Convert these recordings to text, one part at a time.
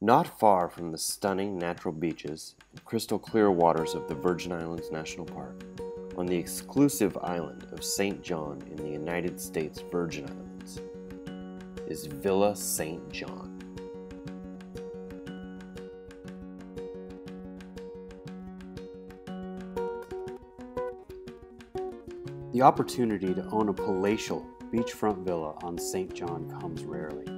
Not far from the stunning natural beaches and crystal clear waters of the Virgin Islands National Park, on the exclusive island of St. John in the United States Virgin Islands, is Villa St. John. The opportunity to own a palatial beachfront villa on St. John comes rarely.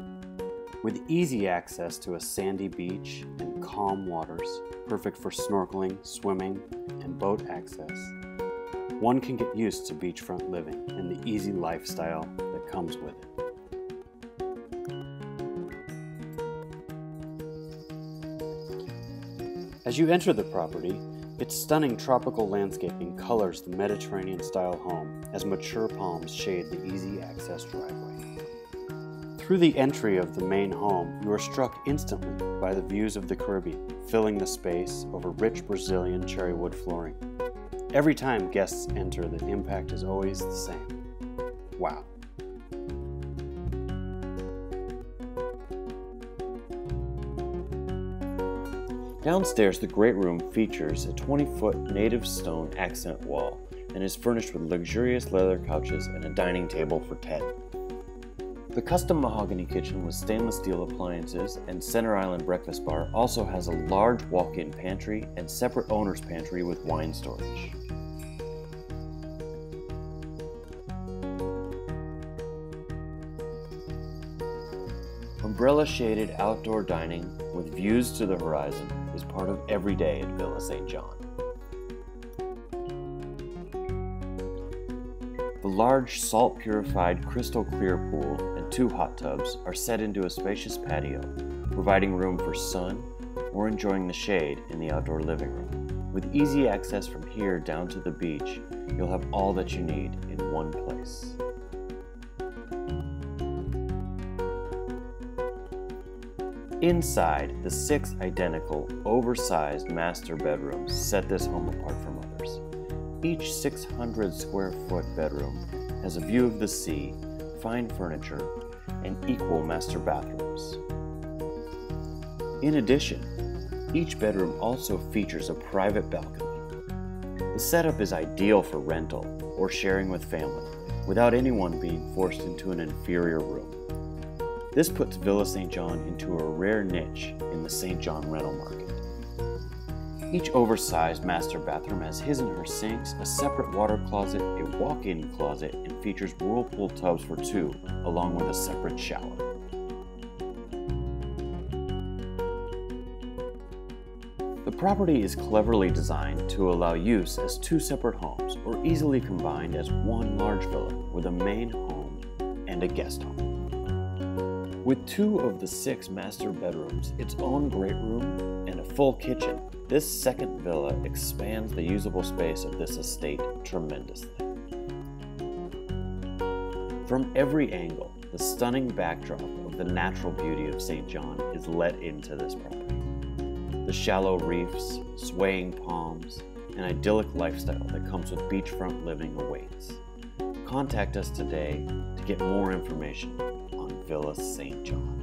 With easy access to a sandy beach and calm waters, perfect for snorkeling, swimming, and boat access, one can get used to beachfront living and the easy lifestyle that comes with it. As you enter the property, its stunning tropical landscaping colors the Mediterranean style home as mature palms shade the easy access driveway. Through the entry of the main home, you are struck instantly by the views of the Caribbean, filling the space over rich Brazilian cherry wood flooring. Every time guests enter, the impact is always the same. Wow. Downstairs, the great room features a 20 foot native stone accent wall and is furnished with luxurious leather couches and a dining table for 10. The custom mahogany kitchen with stainless steel appliances and center island breakfast bar also has a large walk in pantry and separate owner's pantry with wine storage. Umbrella shaded outdoor dining with views to the horizon is part of every day at Villa St. John. The large salt purified crystal clear pool two hot tubs are set into a spacious patio, providing room for sun or enjoying the shade in the outdoor living room. With easy access from here down to the beach, you'll have all that you need in one place. Inside, the six identical, oversized master bedrooms set this home apart from others. Each 600 square foot bedroom has a view of the sea, fine furniture, and equal master bathrooms. In addition, each bedroom also features a private balcony. The setup is ideal for rental or sharing with family without anyone being forced into an inferior room. This puts Villa St. John into a rare niche in the St. John rental market. Each oversized master bathroom has his and her sinks, a separate water closet, a walk in closet, and features whirlpool tubs for two, along with a separate shower. The property is cleverly designed to allow use as two separate homes or easily combined as one large villa with a main home and a guest home. With two of the six master bedrooms, its own great room, and a full kitchen, this second villa expands the usable space of this estate tremendously. From every angle, the stunning backdrop of the natural beauty of St. John is let into this property. The shallow reefs, swaying palms, and idyllic lifestyle that comes with beachfront living awaits. Contact us today to get more information on Villa St. John.